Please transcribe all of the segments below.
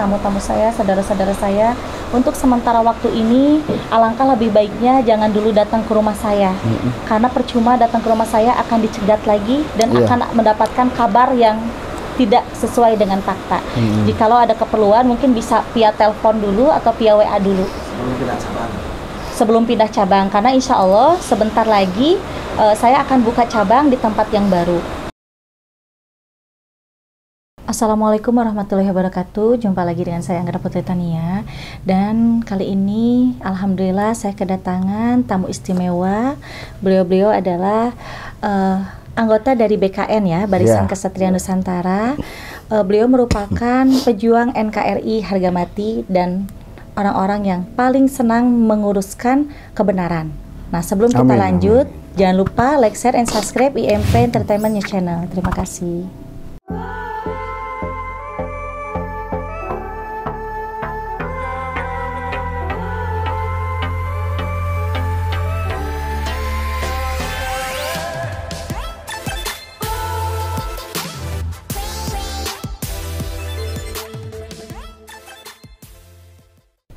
tamu-tamu saya, saudara-saudara saya, untuk sementara waktu ini alangkah lebih baiknya jangan dulu datang ke rumah saya. Karena percuma datang ke rumah saya akan dicegat lagi dan Iya. akan mendapatkan kabar yang tidak sesuai dengan fakta. Mm-mm. Jikalau ada keperluan mungkin bisa via telepon dulu atau via WA dulu sebelum pindah cabang karena insya Allah sebentar lagi eh, saya akan buka cabang di tempat yang baru. Assalamualaikum warahmatullahi wabarakatuh. Jumpa lagi dengan saya Anggra Putri Tania dan kali ini alhamdulillah saya kedatangan tamu istimewa. Beliau-beliau adalah eh, anggota dari BKN ya, Barisan Ya. Kesatria Nusantara. Eh, beliau merupakan pejuang NKRI harga mati dan orang-orang yang paling senang menguruskan kebenaran. Nah, sebelum kita Amin, lanjut, jangan lupa like, share, and subscribe IMP Entertainment News Channel. Terima kasih.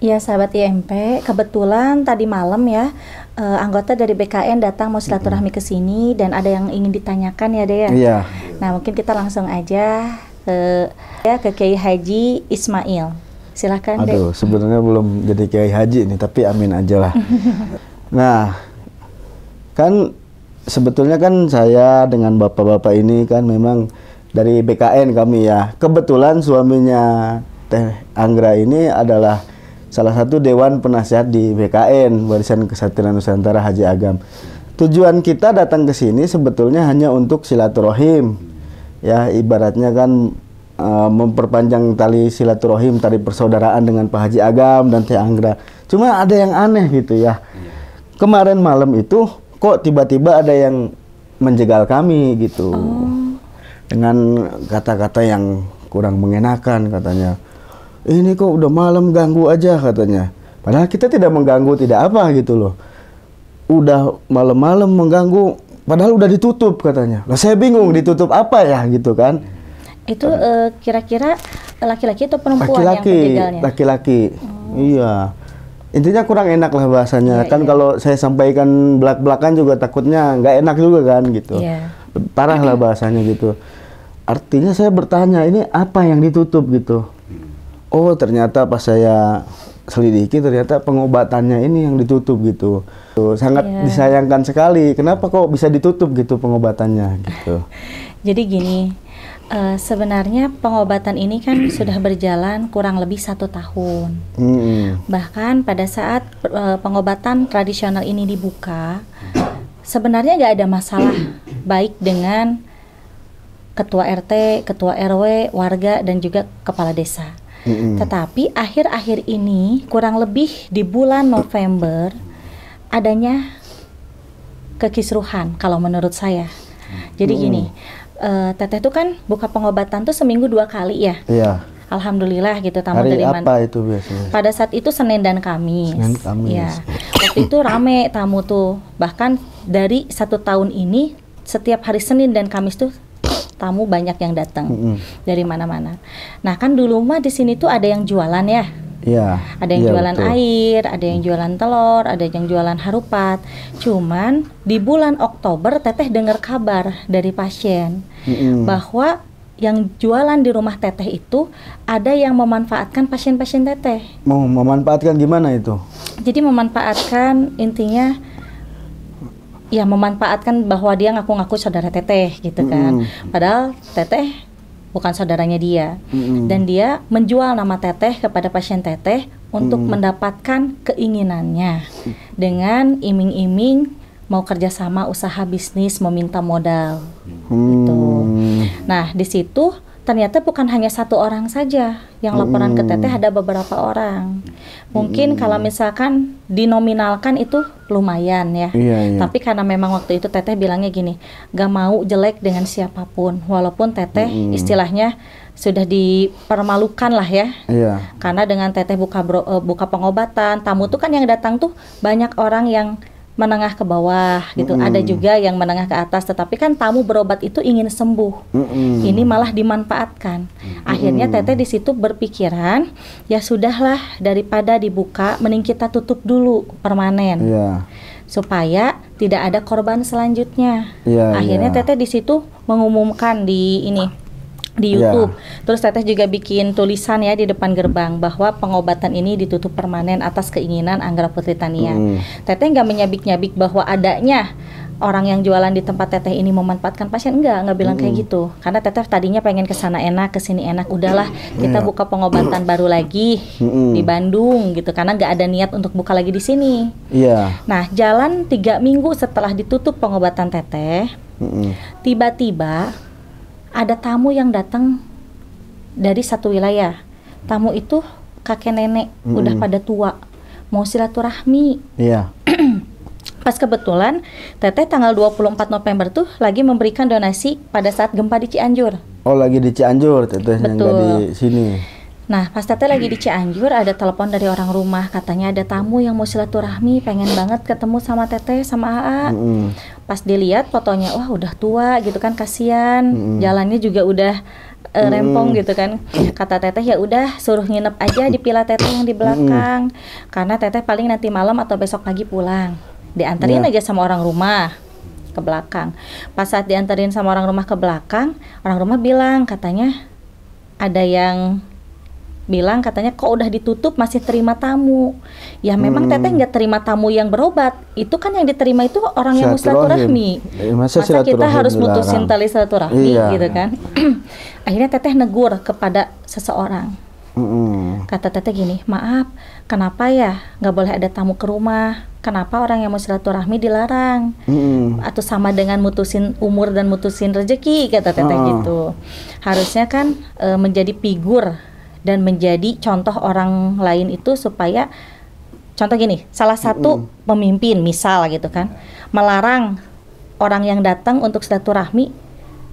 Ya sahabat IMP, kebetulan tadi malam ya eh, anggota dari BKN datang mau silaturahmi ke sini dan ada yang ingin ditanyakan ya Dea. Iya. Nah mungkin kita langsung aja ke ya ke Kiai Haji Ismail. Silahkan deh. Aduh, sebenarnya belum jadi kiai haji nih, tapi amin aja lah. nah, kan sebetulnya kan saya dengan bapak-bapak ini kan memang dari BKN kami ya. Kebetulan suaminya Teh Anggra ini adalah salah satu dewan penasihat di BKN Barisan Kesatria Nusantara Haji Agam. Tujuan kita datang ke sini sebetulnya hanya untuk silaturahim. Ya, ibaratnya kan eh, memperpanjang tali silaturahim, tali persaudaraan dengan Pak Haji Agam dan Teh Anggra. Cuma ada yang aneh gitu ya. Kemarin malam itu kok tiba-tiba ada yang menjegal kami gitu. Dengan kata-kata yang kurang mengenakan katanya. Ini kok udah malam ganggu aja katanya. Padahal kita tidak mengganggu tidak apa gitu loh. Udah malam-malam mengganggu padahal udah ditutup katanya. Lah saya bingung ditutup apa ya gitu kan. Itu eh, kira-kira laki-laki atau perempuan yang Laki-laki, penjegalnya? laki-laki. Iya. Intinya kurang enak lah bahasanya. Iya, kan iya. kalau saya sampaikan belak-belakan juga takutnya nggak enak juga kan gitu. Iya. Parah lah bahasanya gitu. Artinya saya bertanya ini apa yang ditutup gitu. Oh ternyata pas saya selidiki ternyata pengobatannya ini yang ditutup gitu. Tuh, sangat Iya. disayangkan sekali. Kenapa kok bisa ditutup gitu pengobatannya gitu. Jadi gini, eh, sebenarnya pengobatan ini kan sudah berjalan kurang lebih satu tahun. Mm-mm. Bahkan pada saat eh, pengobatan tradisional ini dibuka, sebenarnya nggak ada masalah baik dengan ketua RT, ketua RW, warga dan juga kepala desa. Tetapi akhir-akhir ini kurang lebih di bulan November adanya kekisruhan kalau menurut saya. Jadi gini, eh, teteh itu kan buka pengobatan tuh seminggu dua kali ya. Iya. Alhamdulillah gitu tamu Hari dari mana. apa itu biasanya? Pada saat itu Senin dan Kamis. Senin, Kamis. Ya. Waktu itu rame tamu tuh. Bahkan dari satu tahun ini setiap hari Senin dan Kamis tuh tamu banyak yang datang Mm-mm. dari mana-mana. Nah kan dulu mah di sini tuh ada yang jualan ya. Iya. Ada yang iya, jualan betul. air, ada yang jualan telur, ada yang jualan harupat. Cuman di bulan Oktober teteh dengar kabar dari pasien Mm-mm. bahwa yang jualan di rumah teteh itu ada yang memanfaatkan pasien-pasien teteh. Mau memanfaatkan gimana itu? Jadi memanfaatkan intinya ya memanfaatkan bahwa dia ngaku-ngaku saudara teteh gitu kan. Padahal teteh bukan saudaranya dia. Mm-mm. Dan dia menjual nama teteh kepada pasien teteh untuk mendapatkan keinginannya dengan iming-iming mau kerjasama usaha bisnis meminta modal gitu. Hmm. Nah, di situ ternyata bukan hanya satu orang saja yang laporan ke teteh ada beberapa orang. Mungkin kalau misalkan dinominalkan itu lumayan ya. Iya, iya. Tapi karena memang waktu itu teteh bilangnya gini, gak mau jelek dengan siapa pun, walaupun teteh istilahnya sudah dipermalukan lah ya. Iya. Karena dengan teteh buka bro- eh, buka pengobatan, tamu tuh kan yang datang tuh banyak orang yang menengah ke bawah gitu. Ada juga yang menengah ke atas, tetapi kan tamu berobat itu ingin sembuh. Mm-mm. Ini malah dimanfaatkan. Akhirnya Teteh di situ berpikiran, ya sudahlah daripada dibuka, mending kita tutup dulu permanen Iya. supaya tidak ada korban selanjutnya. Iya, Akhirnya iya. Teteh di situ mengumumkan di ini di Iya. YouTube. Terus Teteh juga bikin tulisan ya di depan gerbang bahwa pengobatan ini ditutup permanen atas keinginan Anggra Putri Tania. Mm. Teteh nggak menyabik-nyabik bahwa adanya orang yang jualan di tempat Teteh ini memanfaatkan pasien enggak, nggak bilang kayak gitu. Karena Teteh tadinya pengen ke sana enak, ke sini enak. Udahlah, kita Iya. buka pengobatan baru lagi Mm-mm. di Bandung gitu karena nggak ada niat untuk buka lagi di sini. Iya. Nah, jalan tiga minggu setelah ditutup pengobatan teteh, Mm-mm. tiba-tiba ada tamu yang datang dari satu wilayah. Tamu itu kakek nenek, Mm-mm. udah pada tua, mau silaturahmi. Iya. Pas kebetulan, teteh tanggal 24 November tuh lagi memberikan donasi pada saat gempa di Cianjur. Oh lagi di Cianjur teteh yang nggak di Betul. sini. Nah, pas teteh lagi di Cianjur ada telepon dari orang rumah, katanya ada tamu yang mau silaturahmi, pengen banget ketemu sama teteh sama AA. Mm-mm. pas dilihat fotonya wah udah tua gitu kan kasihan Mm-mm. jalannya juga udah Mm. rempong gitu kan kata teteh ya udah suruh nginep aja di pila teteh yang di belakang karena teteh paling nanti malam atau besok pagi pulang dianterin Iya. aja sama orang rumah ke belakang pas saat dianterin sama orang rumah ke belakang orang rumah bilang katanya ada yang bilang katanya kok udah ditutup masih terima tamu. Ya memang Hmm. teteh nggak terima tamu yang berobat. Itu kan yang diterima itu orang yang silaturahmi Eh, masa masa kita harus mutusin tali silaturahmi Iya. gitu kan? Akhirnya teteh negur kepada seseorang. Mm-mm. kata teteh gini maaf kenapa ya? Nggak boleh ada tamu ke rumah. Kenapa orang yang mau silaturahmi dilarang? Mm-mm. atau sama dengan mutusin umur dan mutusin rezeki kata teteh Ah. gitu. Harusnya kan e, menjadi figur dan menjadi contoh orang lain itu supaya contoh gini salah satu pemimpin misal gitu kan melarang orang yang datang untuk silaturahmi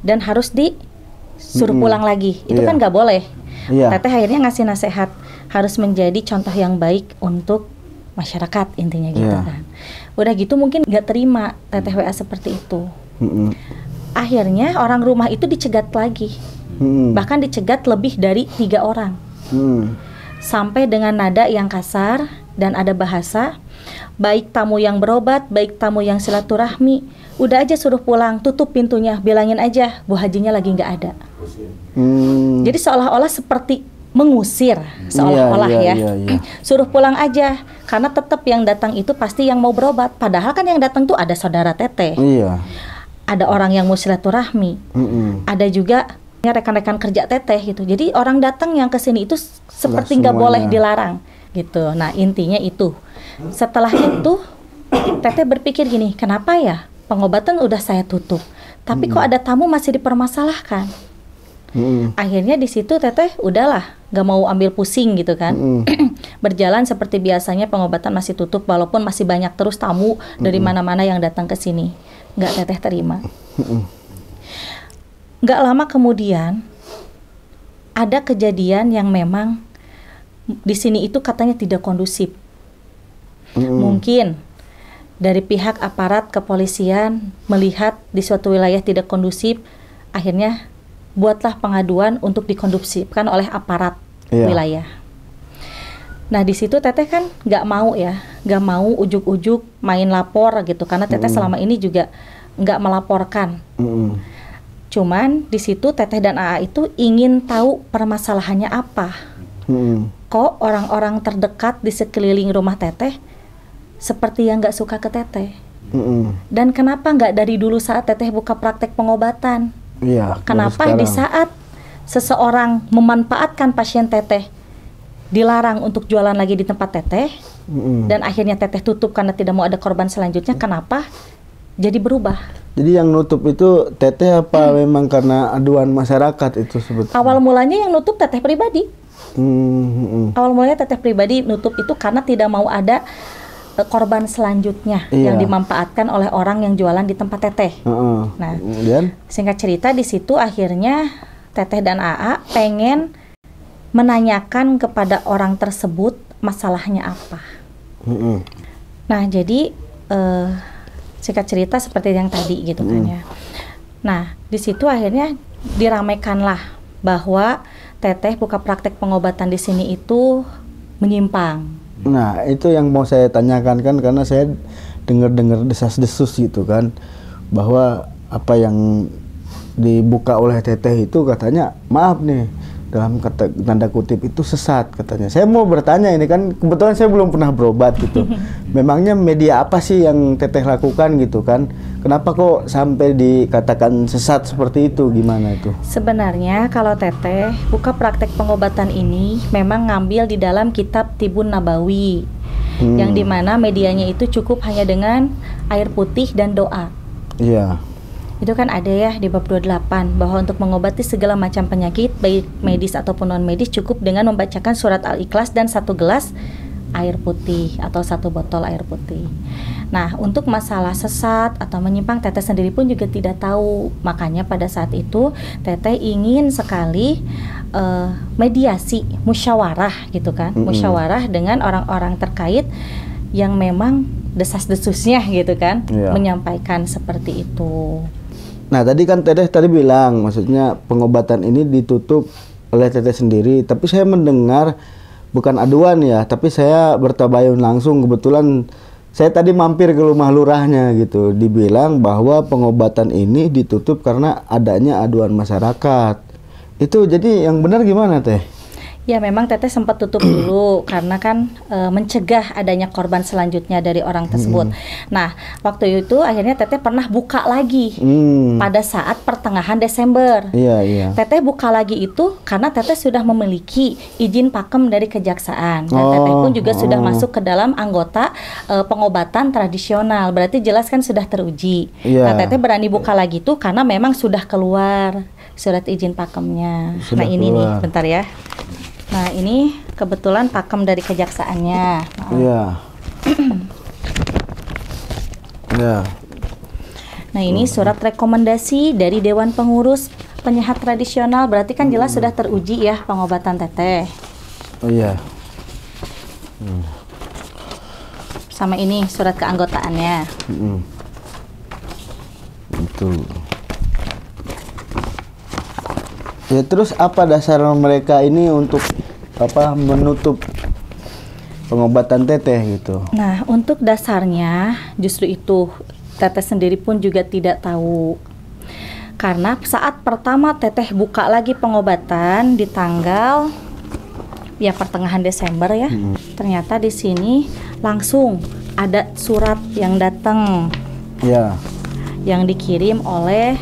dan harus disuruh Mm-mm. pulang lagi itu Iya. kan nggak boleh Iya. teteh akhirnya ngasih nasihat harus menjadi contoh yang baik untuk masyarakat intinya gitu Iya. kan udah gitu mungkin nggak terima teteh WA seperti itu Mm-mm. akhirnya orang rumah itu dicegat lagi Mm-mm. bahkan dicegat lebih dari tiga orang Mm. sampai dengan nada yang kasar dan ada bahasa baik tamu yang berobat baik tamu yang silaturahmi udah aja suruh pulang tutup pintunya bilangin aja bu hajinya lagi nggak ada Mm. jadi seolah-olah seperti mengusir seolah-olah Iya, ya iya, iya. suruh pulang aja karena tetap yang datang itu pasti yang mau berobat padahal kan yang datang tuh ada saudara teteh Iya. ada orang yang mau silaturahmi Mm-mm. ada juga rekan-rekan kerja teteh gitu. Jadi orang datang yang ke sini itu seperti nggak boleh dilarang gitu. Nah intinya itu. Setelah itu teteh berpikir gini, kenapa ya pengobatan udah saya tutup, tapi kok ada tamu masih dipermasalahkan. Mm-mm. Akhirnya di situ teteh udahlah nggak mau ambil pusing gitu kan. Mm-mm. Berjalan seperti biasanya pengobatan masih tutup walaupun masih banyak terus tamu dari mana-mana yang datang ke sini. Nggak teteh terima. Mm-mm. Nggak lama kemudian ada kejadian yang memang di sini itu katanya tidak kondusif. Mm-mm. Mungkin dari pihak aparat kepolisian melihat di suatu wilayah tidak kondusif, akhirnya buatlah pengaduan untuk dikondusifkan oleh aparat Iya. wilayah. Nah di situ teteh kan nggak mau ya, nggak mau ujuk-ujuk main lapor gitu, karena teteh selama ini juga nggak melaporkan. Mm-mm. Cuman di situ Teteh dan AA itu ingin tahu permasalahannya apa. Mm-mm. Kok orang-orang terdekat di sekeliling rumah Teteh seperti yang nggak suka ke Teteh. Mm-mm. Dan kenapa nggak dari dulu saat Teteh buka praktek pengobatan? Iya. Kenapa di saat seseorang memanfaatkan pasien Teteh dilarang untuk jualan lagi di tempat Teteh Mm-mm. dan akhirnya Teteh tutup karena tidak mau ada korban selanjutnya? Kenapa jadi berubah? Jadi yang nutup itu teteh apa memang karena aduan masyarakat itu sebetulnya? Awal mulanya yang nutup Teteh pribadi. Hmm, mm-mm. awal mulanya teteh pribadi nutup itu karena tidak mau ada eh, korban selanjutnya Iya. yang dimanfaatkan oleh orang yang jualan di tempat teteh. Heeh. Nah. kemudian Singkat cerita di situ akhirnya teteh dan AA pengen menanyakan kepada orang tersebut masalahnya apa. Mm-mm. Nah, jadi uh, singkat cerita seperti yang tadi gitu kan Hmm. ya. Nah, di situ akhirnya diramaikanlah bahwa teteh buka praktek pengobatan di sini itu menyimpang. Nah, itu yang mau saya tanyakan kan karena saya dengar-dengar desas-desus gitu kan bahwa apa yang dibuka oleh teteh itu katanya maaf nih dalam kata tanda kutip itu sesat katanya. Saya mau bertanya ini kan kebetulan saya belum pernah berobat gitu. Memangnya media apa sih yang teteh lakukan gitu kan? Kenapa kok sampai dikatakan sesat seperti itu? Gimana itu? Sebenarnya kalau teteh buka praktek pengobatan ini memang ngambil di dalam kitab Tibun Nabawi. Hmm. Yang di mana medianya itu cukup hanya dengan air putih dan doa. Iya. Itu kan ada ya di bab 28 bahwa untuk mengobati segala macam penyakit baik medis ataupun non medis cukup dengan membacakan surat Al-Ikhlas dan satu gelas air putih atau satu botol air putih. Nah, untuk masalah sesat atau menyimpang Teteh sendiri pun juga tidak tahu. Makanya pada saat itu Teteh ingin sekali eh, mediasi, musyawarah gitu kan. Mm-mm. Musyawarah dengan orang-orang terkait yang memang desas-desusnya gitu kan, Iya. menyampaikan seperti itu. Nah tadi kan Teteh tadi bilang maksudnya pengobatan ini ditutup oleh Teteh sendiri. Tapi saya mendengar bukan aduan ya, tapi saya bertabayun langsung kebetulan saya tadi mampir ke rumah lurahnya gitu. Dibilang bahwa pengobatan ini ditutup karena adanya aduan masyarakat. Itu jadi yang benar gimana Teh? Ya memang Teteh sempat tutup dulu karena kan e, mencegah adanya korban selanjutnya dari orang tersebut. Nah waktu itu akhirnya Teteh pernah buka lagi Hmm. pada saat pertengahan Desember. Iya iya. Teteh buka lagi itu karena Teteh sudah memiliki izin pakem dari kejaksaan dan Oh, Teteh pun juga sudah oh. masuk ke dalam anggota e, pengobatan tradisional. Berarti jelas kan sudah teruji. Iya. Nah Teteh berani buka lagi tuh karena memang sudah keluar surat izin pakemnya. Sudah nah ini nih, keluar. bentar ya. Nah ini kebetulan pakem dari kejaksaannya. Iya. Iya. Nah ini surat rekomendasi dari Dewan Pengurus Penyehat Tradisional berarti kan jelas sudah teruji ya pengobatan teteh. Oh iya. Sama ini surat keanggotaannya. Mm-mm. Itu. Ya terus apa dasar mereka ini untuk apa menutup pengobatan teteh gitu? Nah untuk dasarnya justru itu teteh sendiri pun juga tidak tahu. Karena saat pertama teteh buka lagi pengobatan di tanggal ya pertengahan Desember ya. Ternyata di sini langsung ada surat yang datang Ya. yang dikirim oleh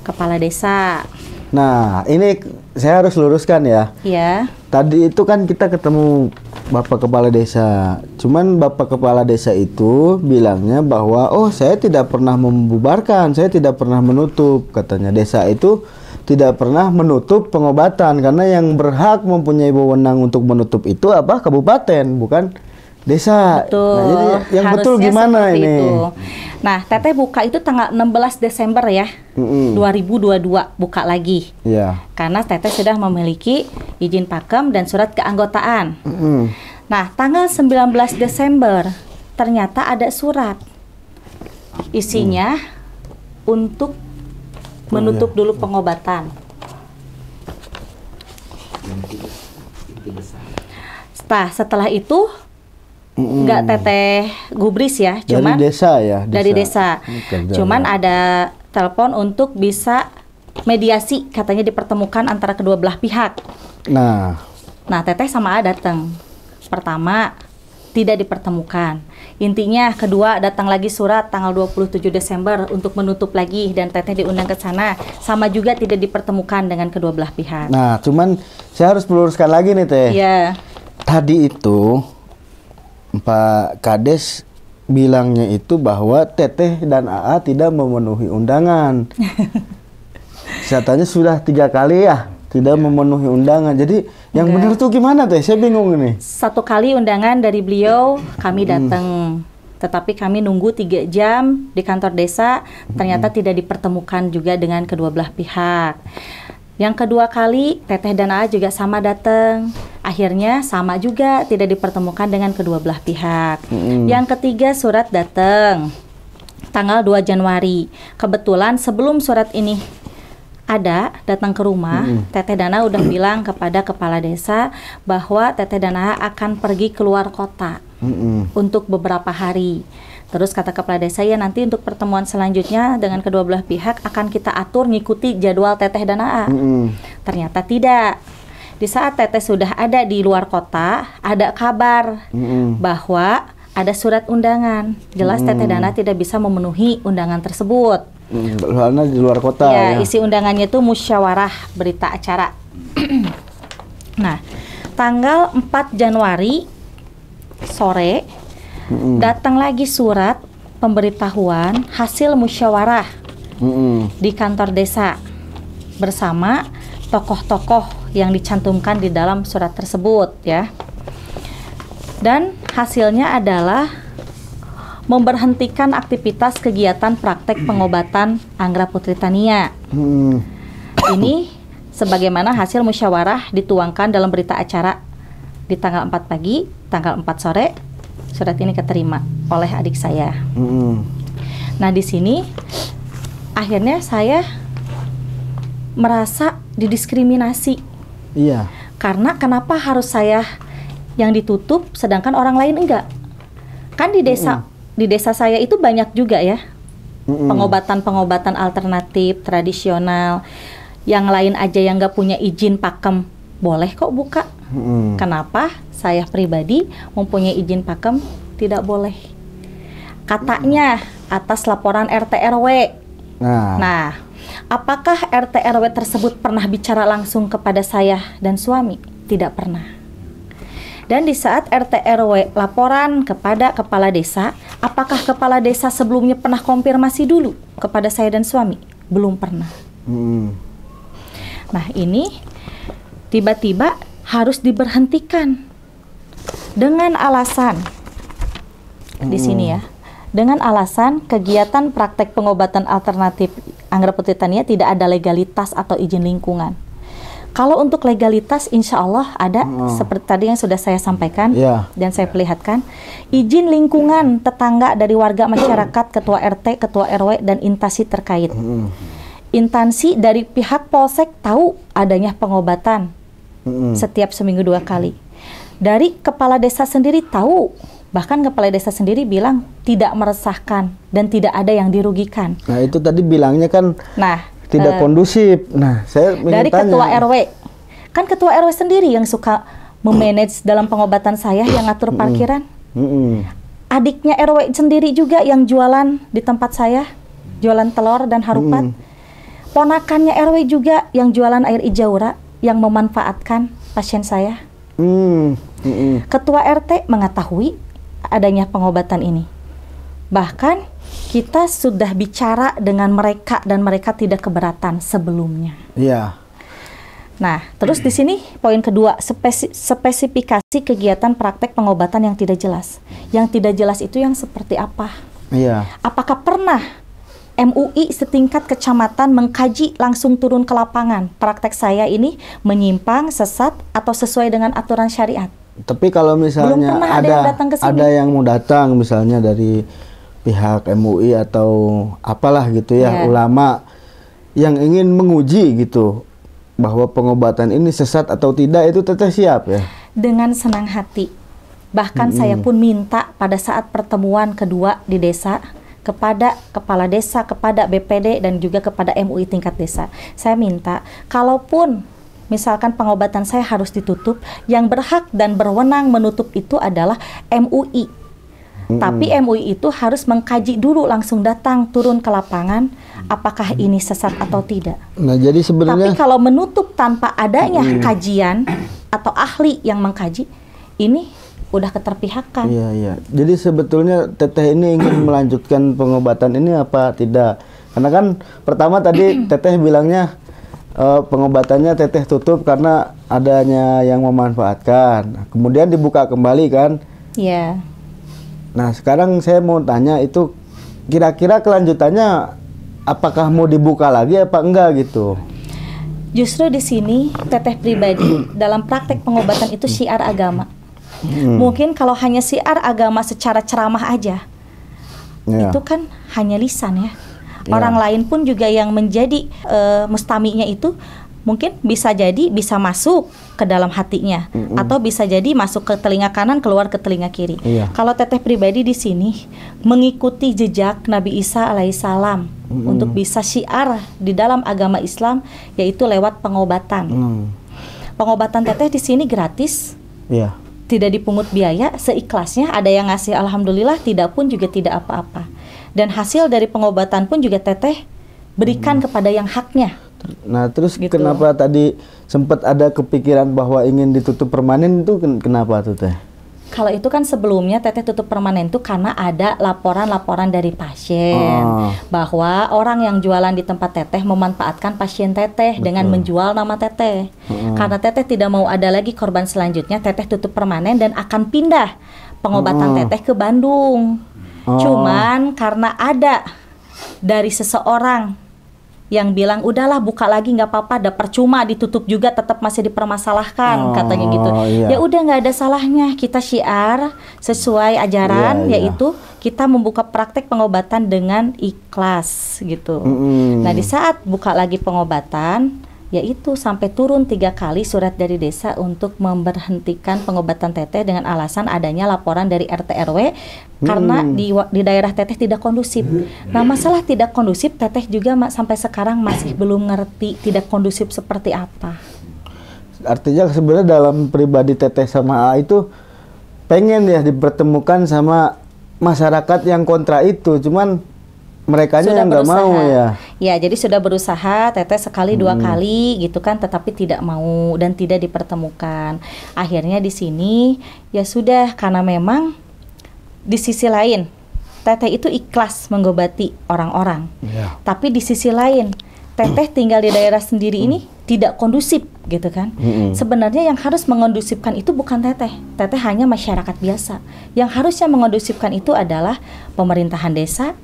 kepala desa. Nah ini saya harus luruskan ya. Ya, Tadi itu kan kita ketemu Bapak Kepala Desa. Cuman Bapak Kepala Desa itu bilangnya bahwa oh saya tidak pernah membubarkan, saya tidak pernah menutup. Katanya desa itu tidak pernah menutup pengobatan karena yang berhak mempunyai wewenang untuk menutup itu apa? Kabupaten, bukan desa. betul. Nah, jadi yang betul Harusnya gimana seperti ini? itu. Nah, Teteh buka itu tanggal 16 Desember ya. Mm-mm. 2022 buka lagi. Iya. Karena Teteh sudah memiliki izin pakem dan surat keanggotaan. Mm-mm. Nah, tanggal 19 Desember ternyata ada surat. Isinya untuk menutup dulu pengobatan. Setelah setelah itu. Nggak teteh gubris ya, cuman dari desa ya. dari desa. Kerja, Cuman ya. ada telepon untuk bisa mediasi katanya dipertemukan antara kedua belah pihak. Nah, Nah, Teteh sama A datang. Pertama, tidak dipertemukan. Intinya kedua datang lagi surat tanggal 27 Desember untuk menutup lagi dan Teteh diundang ke sana. Sama juga tidak dipertemukan dengan kedua belah pihak. nah cuman saya harus meluruskan lagi nih teh. Iya. Tadi itu Pak Kades bilangnya itu bahwa Teteh dan AA tidak memenuhi undangan. Katanya sudah tiga kali ya tidak memenuhi undangan. Jadi yang Enggak. benar tuh gimana teh? Saya bingung ini. Satu kali undangan dari beliau kami datang. Tetapi kami nunggu tiga jam di kantor desa, ternyata tidak dipertemukan juga dengan kedua belah pihak. Yang kedua kali, Teteh dan A juga sama datang. Akhirnya sama juga tidak dipertemukan dengan kedua belah pihak. Mm-mm. Yang ketiga surat datang tanggal 2 Januari. Kebetulan sebelum surat ini ada datang ke rumah, Teteh Dana udah bilang kepada kepala desa bahwa Teteh Dana akan pergi keluar kota Mm-mm. untuk beberapa hari. Terus kata kepala desa ya nanti untuk pertemuan selanjutnya dengan kedua belah pihak akan kita atur ngikuti jadwal Teteh Dana. Mm-mm. Ternyata tidak. Di saat Teteh sudah ada di luar kota, ada kabar Mm-mm. bahwa ada surat undangan. Jelas Teteh Dana tidak bisa memenuhi undangan tersebut. Mm, Soalnya di luar kota ya, ya. isi undangannya itu musyawarah berita acara. nah, tanggal 4 Januari sore Mm-mm. datang lagi surat pemberitahuan hasil musyawarah Mm-mm. di kantor desa bersama tokoh-tokoh yang dicantumkan di dalam surat tersebut ya. Dan hasilnya adalah memberhentikan aktivitas kegiatan praktek pengobatan Anggra Putri Tania. Mm-mm. Ini sebagaimana hasil musyawarah dituangkan dalam berita acara di tanggal 4 pagi, tanggal 4 sore. Surat ini keterima oleh adik saya. Mm-mm. Nah, di sini akhirnya saya merasa didiskriminasi. Iya. Karena kenapa harus saya yang ditutup sedangkan orang lain enggak? Kan di desa di desa saya itu banyak juga ya pengobatan-pengobatan alternatif tradisional yang lain aja yang nggak punya izin pakem boleh kok buka. Mm-mm. Kenapa saya pribadi mempunyai izin pakem tidak boleh? Katanya atas laporan RT RW. Nah, Nah, apakah RT RW tersebut pernah bicara langsung kepada saya dan suami? Tidak pernah. Dan di saat RT RW laporan kepada kepala desa, apakah kepala desa sebelumnya pernah konfirmasi dulu kepada saya dan suami? Belum pernah. mm-mm. Nah, ini tiba-tiba harus diberhentikan dengan alasan di sini ya. Dengan alasan kegiatan praktek pengobatan alternatif Anggra Putri Tania tidak ada legalitas atau izin lingkungan. Kalau untuk legalitas, insya Allah ada Oh. seperti tadi yang sudah saya sampaikan Iya. dan saya perlihatkan. Izin lingkungan tetangga dari warga masyarakat, ketua RT, ketua RW, dan instansi terkait. Mm-mm. Instansi dari pihak polsek tahu adanya pengobatan Mm-mm. setiap seminggu dua kali. Dari kepala desa sendiri tahu, bahkan kepala desa sendiri bilang tidak meresahkan dan tidak ada yang dirugikan. Nah itu tadi bilangnya kan Nah, tidak eh, kondusif. Nah saya ingin dari tanya. ketua RW, kan ketua RW sendiri yang suka memanage dalam pengobatan saya yang ngatur parkiran. Adiknya RW sendiri juga yang jualan di tempat saya, jualan telur dan harupat. Ponakannya RW juga yang jualan air ijaura yang memanfaatkan pasien saya. Mm. Ketua RT mengetahui adanya pengobatan ini. Bahkan kita sudah bicara dengan mereka dan mereka tidak keberatan sebelumnya. Iya. Nah, terus di sini poin kedua, spesi- spesifikasi kegiatan praktek pengobatan yang tidak jelas. Yang tidak jelas itu yang seperti apa? Iya. Apakah pernah MUI setingkat kecamatan mengkaji langsung turun ke lapangan praktek saya ini menyimpang, sesat, atau sesuai dengan aturan syariat? Tapi kalau misalnya ada ada yang datang ada yang mau datang misalnya dari pihak MUI atau apalah gitu ya Iya. ulama yang ingin menguji gitu bahwa pengobatan ini sesat atau tidak itu teteh siap ya. dengan senang hati. Bahkan saya pun minta pada saat pertemuan kedua di desa kepada kepala desa, kepada BPD dan juga kepada MUI tingkat desa. Saya minta kalaupun misalkan pengobatan saya harus ditutup, yang berhak dan berwenang menutup itu adalah MUI. Tapi MUI itu harus mengkaji dulu langsung datang turun ke lapangan apakah ini sesat atau tidak. Nah jadi Tapi sebenarnya kalau menutup tanpa adanya kajian atau ahli yang mengkaji, ini udah keterpihakan. Iya iya. Jadi sebetulnya teteh ini ingin melanjutkan pengobatan ini apa tidak? Karena kan pertama tadi teteh bilangnya eh, pengobatannya teteh tutup karena adanya yang memanfaatkan. Kemudian dibuka kembali kan. Iya. Nah sekarang saya mau tanya itu kira-kira kelanjutannya apakah mau dibuka lagi apa enggak gitu? Justru di sini teteh pribadi dalam praktek pengobatan itu syiar agama. Hmm. Mungkin kalau hanya syiar agama secara ceramah aja, Ya. itu kan hanya lisan ya. Ya. Orang lain pun juga yang menjadi eh, mustaminya itu mungkin bisa jadi bisa masuk ke dalam hatinya Mm-mm. atau bisa jadi masuk ke telinga kanan keluar ke telinga kiri. Iya. Kalau teteh pribadi di sini mengikuti jejak Nabi Isa alaihissalam Mm-mm. untuk bisa syiar di dalam agama Islam yaitu lewat pengobatan. Hmm. Pengobatan teteh di sini gratis, Iya. tidak dipungut biaya, seikhlasnya. Ada yang ngasih alhamdulillah, tidak pun juga tidak apa-apa. Dan hasil dari pengobatan pun juga teteh berikan kepada yang haknya. Nah, terus Gitu. kenapa tadi sempat ada kepikiran bahwa ingin ditutup permanen itu ken- kenapa tuh teh? Kalau itu kan sebelumnya teteh tutup permanen itu karena ada laporan-laporan dari pasien Oh. bahwa orang yang jualan di tempat teteh memanfaatkan pasien teteh dengan menjual nama teteh. Karena teteh tidak mau ada lagi korban selanjutnya, teteh tutup permanen dan akan pindah pengobatan Oh. teteh ke Bandung. Oh. Cuman karena ada dari seseorang yang bilang udahlah buka lagi nggak apa-apa, ada percuma ditutup juga tetap masih dipermasalahkan Oh, katanya gitu. iya. Ya udah nggak ada salahnya kita syiar sesuai ajaran Iya, iya. yaitu kita membuka praktek pengobatan dengan ikhlas gitu. Mm-mm. Nah di saat buka lagi pengobatan yaitu sampai turun tiga kali surat dari desa untuk memberhentikan pengobatan teteh dengan alasan adanya laporan dari RT RW karena Hmm. di wa- di daerah teteh tidak kondusif. Nah masalah tidak kondusif teteh juga sampai sekarang masih belum ngerti tidak kondusif seperti apa. Artinya sebenarnya dalam pribadi Teteh sama A itu pengen ya dipertemukan sama masyarakat yang kontra itu, cuman mereka yang nggak mau ya. Ya, jadi sudah berusaha teteh sekali dua kali gitu kan, tetapi tidak mau dan tidak dipertemukan. Akhirnya di sini ya sudah karena memang di sisi lain teteh itu ikhlas mengobati orang-orang. Ya. Tapi di sisi lain teteh tinggal di daerah sendiri ini tidak kondusif gitu kan. Mm-mm. Sebenarnya yang harus mengondusifkan itu bukan teteh. Teteh hanya masyarakat biasa. Yang harusnya mengondusifkan itu adalah pemerintahan desa,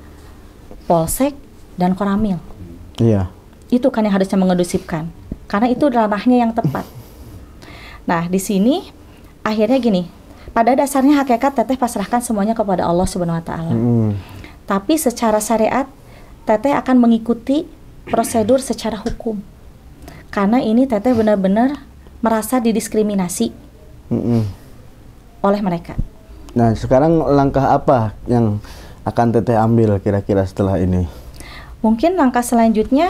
polsek, dan koramil. Iya. Itu kan yang harusnya mengondusifkan. Karena itu ranahnya yang tepat. Nah, di sini akhirnya gini. Pada dasarnya hakikat teteh pasrahkan semuanya kepada Allah Subhanahu wa taala. Mm-mm. Tapi secara syariat teteh akan mengikuti prosedur secara hukum. Karena ini teteh benar-benar merasa didiskriminasi Mm-mm. oleh mereka. Nah sekarang langkah apa yang akan Teteh ambil kira-kira setelah ini? Mungkin langkah selanjutnya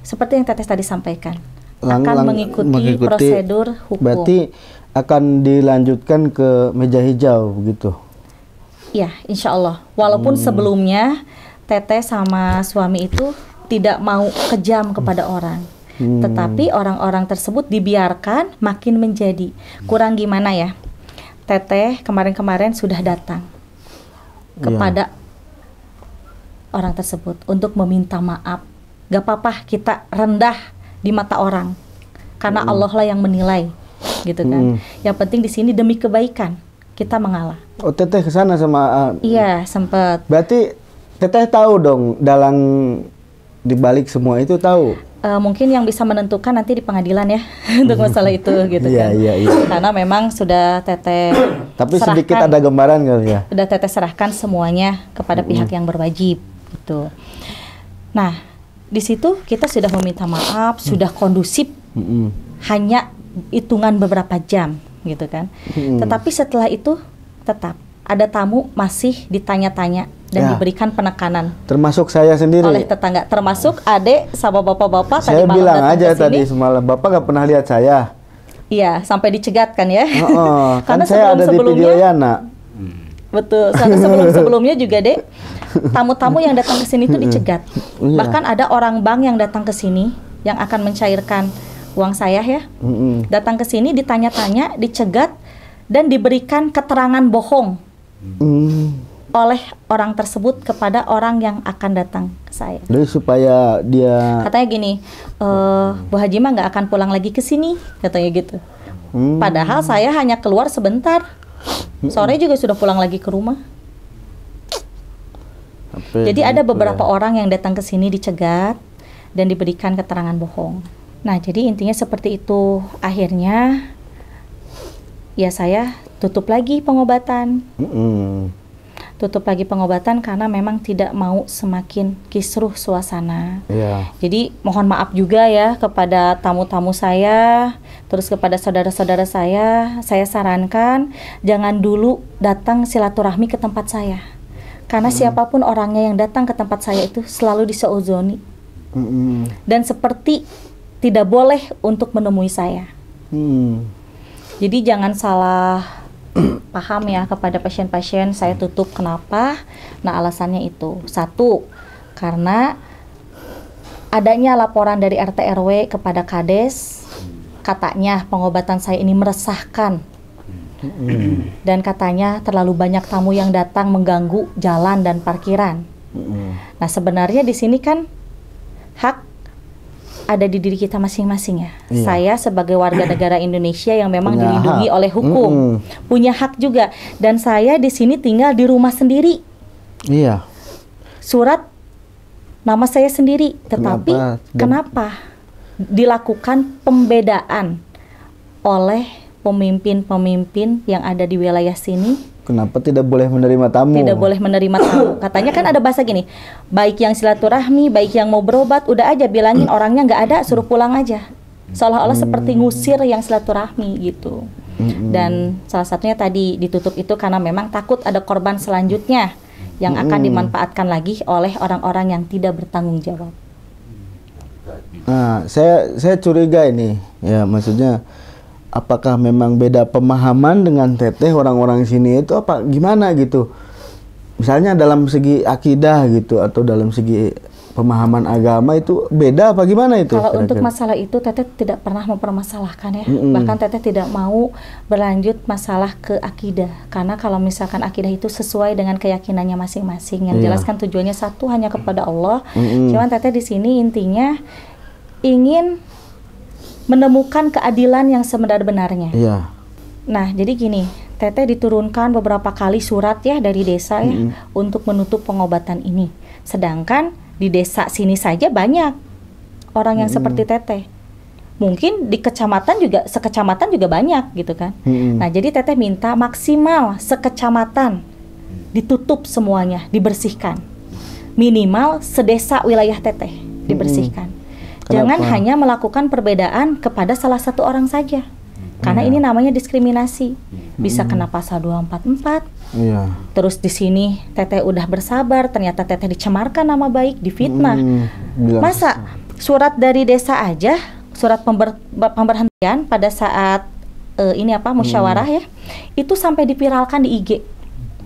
seperti yang teteh tadi sampaikan Lang- akan lang- mengikuti, mengikuti- prosedur hukum. Berarti akan dilanjutkan ke meja hijau begitu. Iya, insya Allah. Walaupun sebelumnya teteh sama suami itu tidak mau kejam kepada orang. Hmm. Tetapi orang-orang tersebut dibiarkan makin menjadi. Kurang gimana ya? Teteh kemarin-kemarin sudah datang Kepada orang tersebut untuk meminta maaf. Gak apa-apa kita rendah di mata orang. Karena Allah lah yang menilai. Gitu kan. Hmm. Yang penting di sini demi kebaikan kita mengalah. Oh Teteh ke sana sama A. Iya, sempet. Berarti Teteh tahu dong dalang dibalik semua itu tahu. Eh, mungkin yang bisa menentukan nanti di pengadilan ya untuk masalah itu gitu Iya, kan. iya, iya. Karena memang sudah teteh Tapi serahkan, sedikit ada gambaran kali ya. sudah teteh serahkan semuanya kepada pihak yang berwajib gitu. Nah, di situ kita sudah meminta maaf, sudah kondusif Mm-mm. hanya hitungan beberapa jam gitu kan. Mm-mm. Tetapi setelah itu tetap ada tamu masih ditanya-tanya dan Ya. diberikan penekanan Termasuk saya sendiri. oleh tetangga termasuk adek sama bapak-bapak tadi saya malam bilang aja tadi semalam bapak nggak pernah lihat saya. Iya, sampai dicegat kan ya. Heeh, kan Karena saya ada di video Yana. Betul. Karena sebelum-sebelumnya juga, Dek, tamu-tamu yang datang ke sini itu dicegat. Iya. Bahkan ada orang bank yang datang ke sini yang akan mencairkan uang saya ya. Mm-mm. Datang ke sini ditanya-tanya, dicegat dan diberikan keterangan bohong Hmm. Oleh orang tersebut kepada orang yang akan datang ke saya. Jadi supaya dia Katanya gini, eh Bu Haji mah nggak akan pulang lagi ke sini, katanya gitu. Hmm. Padahal saya hanya keluar sebentar. Sore juga sudah pulang lagi ke rumah. Apa Jadi ada gitu beberapa ya. orang yang datang ke sini dicegat dan diberikan keterangan bohong. Nah, jadi intinya seperti itu. Akhirnya ya saya tutup lagi pengobatan. Mm-mm. Tutup lagi pengobatan karena memang tidak mau semakin kisruh suasana. Iya. Jadi mohon maaf juga ya kepada tamu-tamu saya, terus kepada saudara-saudara saya, saya sarankan jangan dulu datang silaturahmi ke tempat saya. Karena siapa pun orangnya yang datang ke tempat saya itu selalu diseuzoni Mm-mm. dan seperti tidak boleh untuk menemui saya. Hmm. Jadi jangan salah paham ya kepada pasien-pasien saya tutup kenapa? Nah alasannya itu. Satu karena adanya laporan dari RT RW kepada Kades katanya pengobatan saya ini meresahkan. Dan katanya terlalu banyak tamu yang datang mengganggu jalan dan parkiran. Nah sebenarnya di sini kan hak ada di diri kita masing-masing ya. Iya. Saya sebagai warga negara Indonesia yang memang Punya dilindungi hak. oleh hukum, Mm-mm. punya hak juga. Dan saya di sini tinggal di rumah sendiri, Iya. surat nama saya sendiri. Tetapi Kenapa? Kenapa dilakukan pembedaan oleh pemimpin-pemimpin yang ada di wilayah sini? Kenapa tidak boleh menerima tamu? tidak boleh menerima tamu. Katanya kan ada bahasa gini, baik yang silaturahmi, baik yang mau berobat, udah aja bilangin orangnya nggak ada, suruh pulang aja. Seolah-olah seperti ngusir yang silaturahmi gitu. Mm-mm. Dan salah satunya tadi ditutup itu karena memang takut ada korban selanjutnya yang akan Mm-mm. dimanfaatkan lagi oleh orang-orang yang tidak bertanggung jawab. Nah, saya saya curiga ini, ya maksudnya apakah memang beda pemahaman dengan teteh orang-orang sini itu apa gimana gitu? Misalnya dalam segi akidah gitu atau dalam segi pemahaman agama itu beda apa gimana itu? Kalau untuk masalah itu Teteh tidak pernah mempermasalahkan ya. Mm-mm. Bahkan Teteh tidak mau berlanjut masalah ke akidah. Karena kalau misalkan akidah itu sesuai dengan keyakinannya masing-masing. Yang Iya. jelas kan tujuannya satu hanya kepada Allah. Mm-mm. Cuman Teteh di sini intinya ingin menemukan keadilan yang sebenar-benarnya. Iya. Nah, jadi gini, Teteh diturunkan beberapa kali surat ya dari desa ya Mm-mm. untuk menutup pengobatan ini. Sedangkan di desa sini saja banyak orang yang Mm-mm. seperti Teteh. Mungkin di kecamatan juga sekecamatan juga banyak gitu kan. Mm-mm. Nah, jadi Teteh minta maksimal sekecamatan ditutup semuanya, dibersihkan. Minimal sedesa wilayah Teteh dibersihkan. Jangan Kenapa? hanya melakukan perbedaan kepada salah satu orang saja. Karena Iya. ini namanya diskriminasi. Bisa kena pasal 244. Iya. Terus di sini Teteh udah bersabar, ternyata Teteh dicemarkan nama baik, difitnah. Hmm, Masa surat dari desa aja, surat pember- pemberhentian pada saat eh, ini apa musyawarah ya, itu sampai dipiralkan di IG.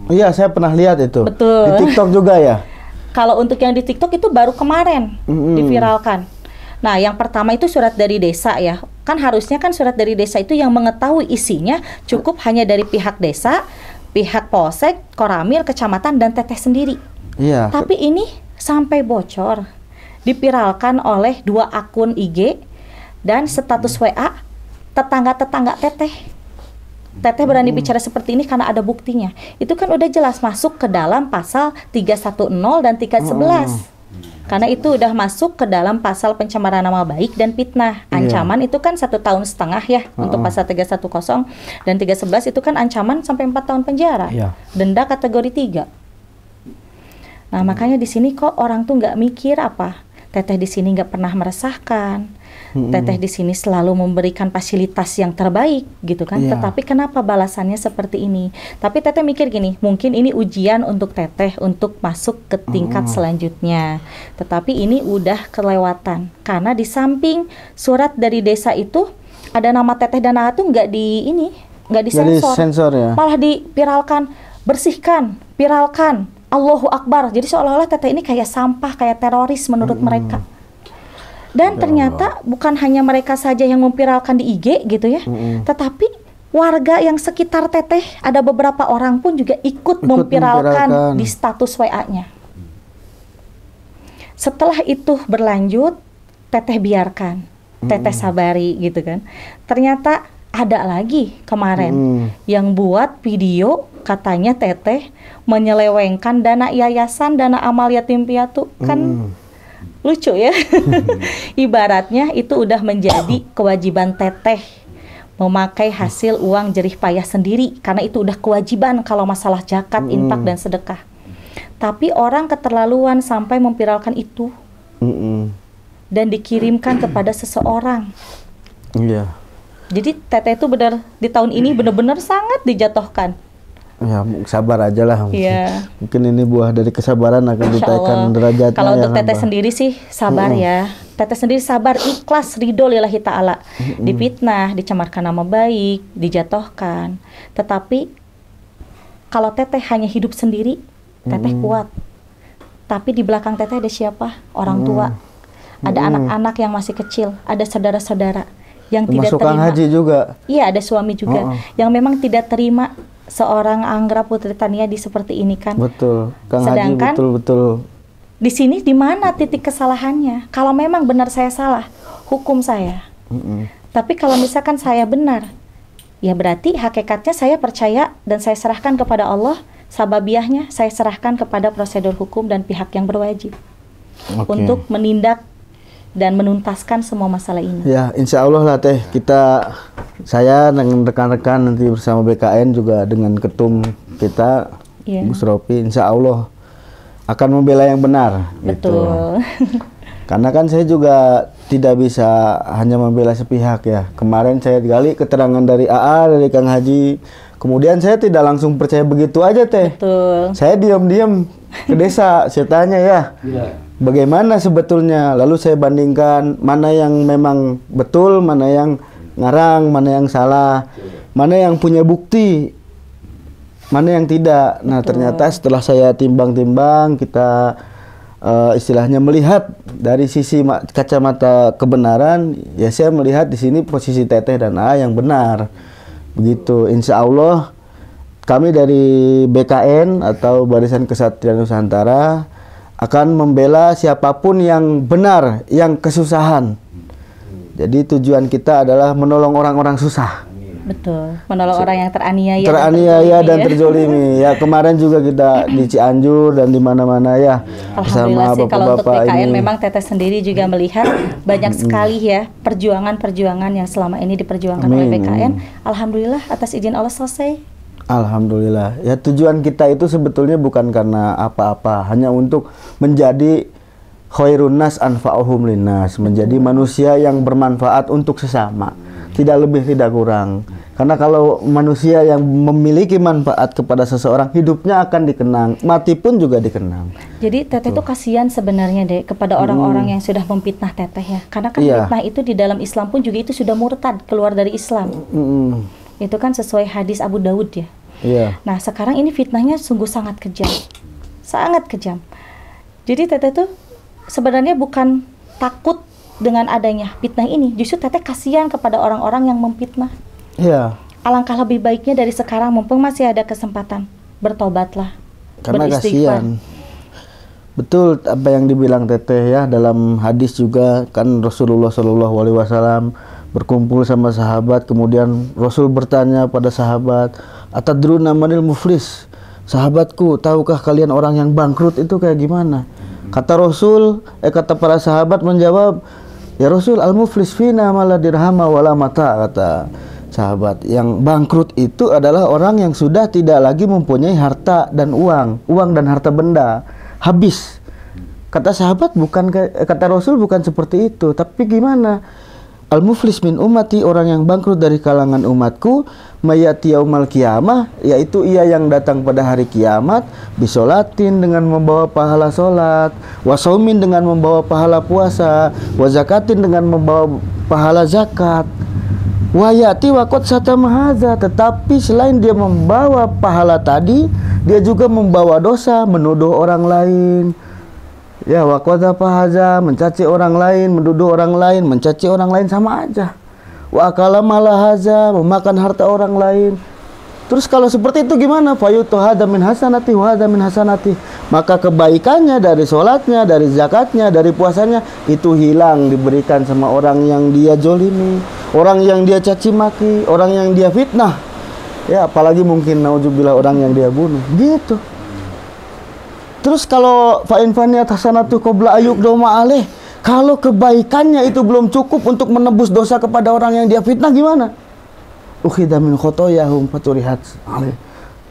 Iya, saya pernah lihat itu. Betul. Di TikTok juga ya. Kalau untuk yang di TikTok itu baru kemarin Mm-mm. diviralkan. Nah, yang pertama itu surat dari desa ya. Kan harusnya kan surat dari desa itu yang mengetahui isinya cukup hanya dari pihak desa, pihak polsek, koramil, kecamatan dan teteh sendiri. Iya. Tapi ini sampai bocor. Dipiralkan oleh dua akun IG dan status WA tetangga-tetangga teteh. Teteh berani bicara seperti ini karena ada buktinya. Itu kan udah jelas masuk ke dalam pasal 310 dan 311. Karena itu udah masuk ke dalam pasal pencemaran nama baik dan fitnah. Iya. Ancaman itu kan satu tahun setengah ya untuk pasal 310 dan 311 itu kan ancaman sampai empat tahun penjara. Iya. Denda kategori 3. Nah, makanya di sini kok orang tuh nggak mikir apa? Teteh di sini nggak pernah meresahkan. Teteh di sini selalu memberikan fasilitas yang terbaik gitu kan. Iya. Tetapi kenapa balasannya seperti ini? Tapi Teteh mikir gini, mungkin ini ujian untuk Teteh untuk masuk ke tingkat selanjutnya. Tetapi ini udah kelewatan karena di samping surat dari desa itu ada nama Teteh dan Aa tuh nggak di ini, nggak Jadi disensor sensor ya. malah dipiralkan bersihkan viralkan Allahu Akbar. Jadi seolah-olah teteh ini kayak sampah kayak teroris menurut mereka. Dan ternyata bukan hanya mereka saja yang memviralkan di IG gitu ya Mm-mm. tetapi warga yang sekitar teteh ada beberapa orang pun juga ikut, memviralkan memviralkan. di status WA-nya setelah itu berlanjut teteh biarkan teteh sabari gitu kan. Ternyata ada lagi kemarin Mm. yang buat video katanya teteh menyelewengkan dana yayasan dana amal yatim piatu kan Mm. lucu ya. Ibaratnya itu udah menjadi kewajiban teteh memakai hasil uang jerih payah sendiri karena itu udah kewajiban kalau masalah zakat, Mm. infak dan sedekah. Tapi orang keterlaluan sampai memviralkan itu Mm-mm. dan dikirimkan kepada seseorang. Iya. Jadi teteh itu benar di tahun ini benar-benar sangat dijatuhkan. Ya, sabar aja lah. mungkin. Iya. Mungkin ini buah dari kesabaran akan ditaikkan derajatnya. Kalau ya untuk teteh hamba. sendiri sih sabar ya. Teteh sendiri sabar, ikhlas, ridho lillahi ta'ala. Dipitnah, dicemarkan nama baik, dijatuhkan. Tetapi kalau teteh hanya hidup sendiri, teteh kuat. Tapi di belakang teteh ada siapa? Orang tua. Ada anak-anak yang masih kecil, ada saudara-saudara yang tidak terima. Haji juga. Iya, ada suami juga oh. yang memang tidak terima seorang Anggra Putri Tania di seperti ini kan. Betul. Kang Sedangkan- Haji betul-betul. Di sini di mana titik kesalahannya? Kalau memang benar saya salah, hukum saya. Mm-mm. Tapi kalau misalkan saya benar, ya berarti hakikatnya saya percaya dan saya serahkan kepada Allah. Sababiahnya saya serahkan kepada prosedur hukum dan pihak yang berwajib Oke. untuk menindak dan menuntaskan semua masalah ini. Ya, insya Allah lah teh kita saya dengan rekan-rekan nanti bersama BKN juga dengan ketum kita Iya. Gus Ropi, insya Allah akan membela yang benar. gitu. Betul. Karena kan saya juga tidak bisa hanya membela sepihak ya. Kemarin saya gali keterangan dari AA dari Kang Haji, kemudian saya tidak langsung percaya begitu aja teh. Betul. Saya diam-diam ke desa, saya tanya ya, bagaimana sebetulnya? Lalu saya bandingkan mana yang memang betul, mana yang ngarang, mana yang salah, mana yang punya bukti, mana yang tidak. Nah ternyata setelah saya timbang-timbang, kita eh, istilahnya melihat dari sisi ma- kacamata kebenaran, ya saya melihat di sini posisi Teteh dan A yang benar. Begitu, insya Allah kami dari BKN atau Barisan Kesatria Nusantara akan membela siapa pun yang benar, yang kesusahan. Jadi tujuan kita adalah menolong orang-orang susah, Betul. Menolong orang yang teraniaya. teraniaya dan terzolimi ya. Ya kemarin juga kita di Cianjur dan di mana-mana ya Alhamdulillah sih kalau untuk bapak-bapak BKN ini. memang Teteh sendiri juga melihat banyak sekali ya perjuangan-perjuangan yang selama ini diperjuangkan oleh Amin, BKN. Alhamdulillah atas izin Allah selesai. Alhamdulillah. Ya tujuan kita itu sebetulnya bukan karena apa-apa, hanya untuk menjadi khairun nas anfa'uhum linnas, menjadi manusia yang bermanfaat untuk sesama. Tidak lebih tidak kurang. Karena kalau manusia yang memiliki manfaat kepada seseorang, hidupnya akan dikenang, mati pun juga dikenang. Jadi Teteh itu kasihan sebenarnya deh kepada orang-orang yang sudah memfitnah Teteh ya. Karena kan Hmm. Iya. fitnah itu di dalam Islam pun juga itu sudah murtad keluar dari Islam. Mm-mm. Itu kan sesuai hadis Abu Daud ya. Iya. Nah sekarang ini fitnahnya sungguh sangat kejam, sangat kejam. Jadi teteh tuh sebenarnya bukan takut dengan adanya fitnah ini, justru teteh kasihan kepada orang-orang yang memfitnah. Iya. Alangkah lebih baiknya dari sekarang mumpung masih ada kesempatan bertobatlah, karena kasihan. Betul apa yang dibilang Teteh ya dalam hadis juga kan Rasulullah Shallallahu Alaihi Wasallam berkumpul sama sahabat kemudian Rasul bertanya pada sahabat atadruna manil muflis sahabatku tahukah kalian orang yang bangkrut itu kayak gimana kata Rasul eh kata para sahabat menjawab ya Rasul al muflis fina malah dirhama wala mata kata sahabat. Yang bangkrut itu adalah orang yang sudah tidak lagi mempunyai harta dan uang uang dan harta benda. Habis. Kata sahabat bukan eh, kata Rasul bukan seperti itu. Tapi gimana al muflis min ummati orang yang bangkrut dari kalangan umatku mayati yaumal kiamah yaitu ia yang datang pada hari kiamat bisolatin dengan membawa pahala solat wasaumin dengan membawa pahala puasa wazakatin dengan membawa pahala zakat. Wayati wakot sata mahaza Tetapi selain dia membawa pahala tadi Dia juga membawa dosa Menuduh orang lain Ya wakota pahaza Mencaci orang lain Menuduh orang lain Mencaci orang lain sama aja Wa akala malahaza Memakan harta orang lain Terus kalau seperti itu gimana? Fayutu hada min hasanati wa min hasanati. Maka kebaikannya dari sholatnya, dari zakatnya, dari puasanya itu hilang diberikan sama orang yang dia jolimi, orang yang dia caci maki, orang yang dia fitnah. Ya apalagi mungkin nauzubillah orang yang dia bunuh. Gitu. Terus kalau fa in faniyat hasanatu qabla ayuk doma aleh, kalau kebaikannya itu belum cukup untuk menebus dosa kepada orang yang dia fitnah gimana? Ukhidha min khotoyahum faturihat aleh.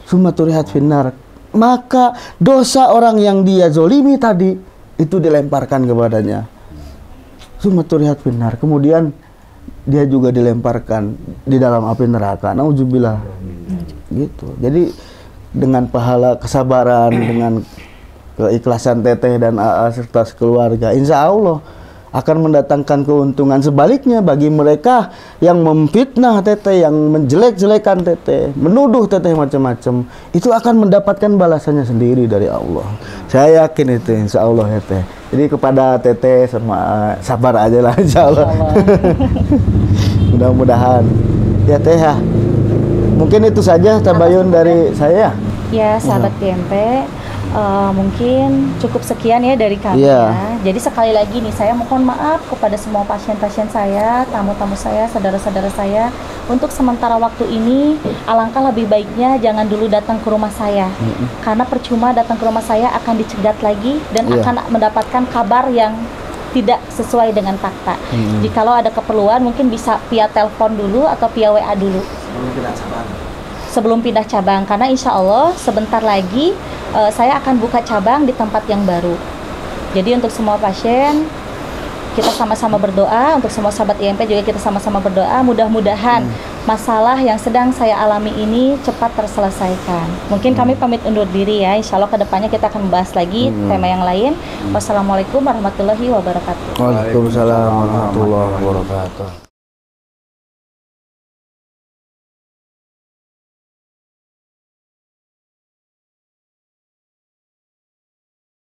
Summa turihat finnar. Maka dosa orang yang dia zolimi tadi itu dilemparkan kepadanya. Summa turihat finnar. Kemudian dia juga dilemparkan di dalam api neraka. Nauzubillah. Gitu. Jadi dengan pahala kesabaran, dengan keikhlasan teteh dan AA serta keluarga, insya Allah akan mendatangkan keuntungan sebaliknya bagi mereka yang memfitnah teteh, yang menjelek-jelekan teteh, menuduh teteh macam-macam, itu akan mendapatkan balasannya sendiri dari Allah. Saya yakin itu insya Allah ya teh. Jadi kepada teteh sama sabar aja lah insya Allah. Mudah-mudahan ya teh ya. Mungkin itu saja tabayun dari saya. Ya, sahabat GMP, eh, mungkin cukup sekian ya dari kami Iya. ya. Jadi sekali lagi nih saya mohon maaf kepada semua pasien-pasien saya, tamu-tamu saya, saudara-saudara saya untuk sementara waktu ini alangkah lebih baiknya jangan dulu datang ke rumah saya. Karena percuma datang ke rumah saya akan dicegat lagi dan Iya. akan mendapatkan kabar yang tidak sesuai dengan fakta. Mm-mm. Jikalau ada keperluan mungkin bisa via telepon dulu atau via WA dulu sebelum pindah cabang karena insya Allah sebentar lagi eh, saya akan buka cabang di tempat yang baru. Jadi untuk semua pasien kita sama-sama berdoa untuk semua sahabat IMP juga kita sama-sama berdoa mudah-mudahan masalah yang sedang saya alami ini cepat terselesaikan. Mungkin kami pamit undur diri ya. Insya Allah ke depannya kita akan membahas lagi Hmm. tema yang lain. Wassalamualaikum warahmatullahi wabarakatuh. Waalaikumsalam warahmatullahi wabarakatuh.